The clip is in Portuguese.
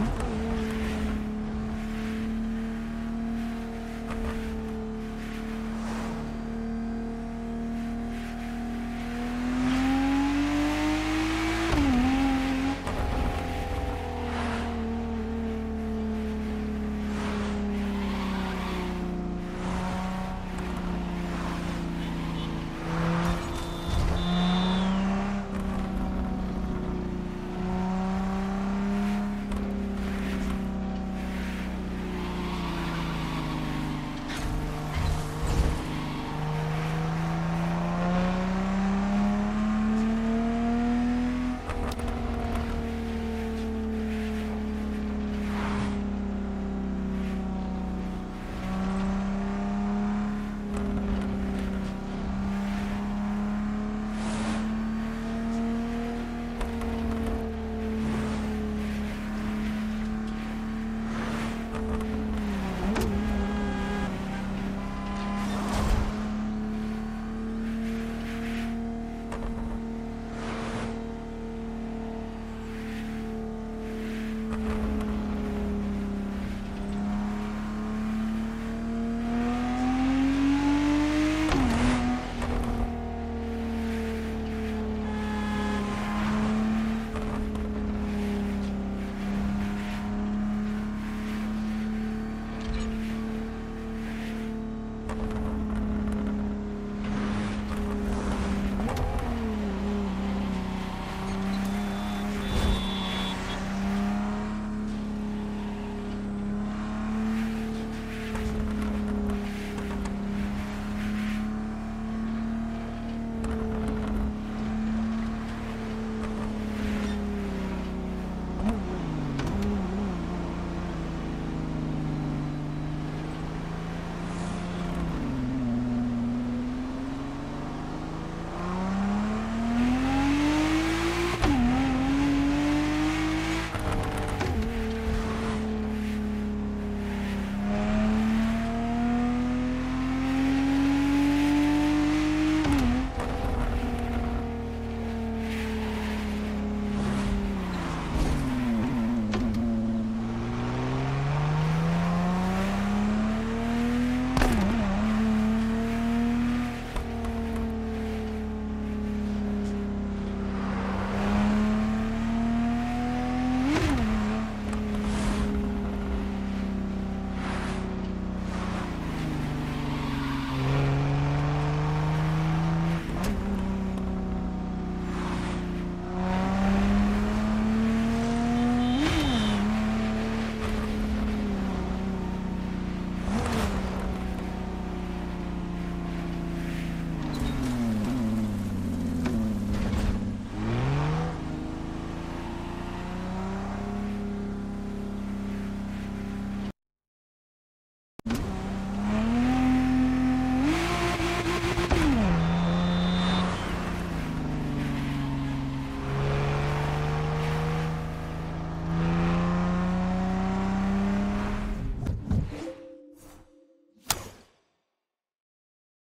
Uhum.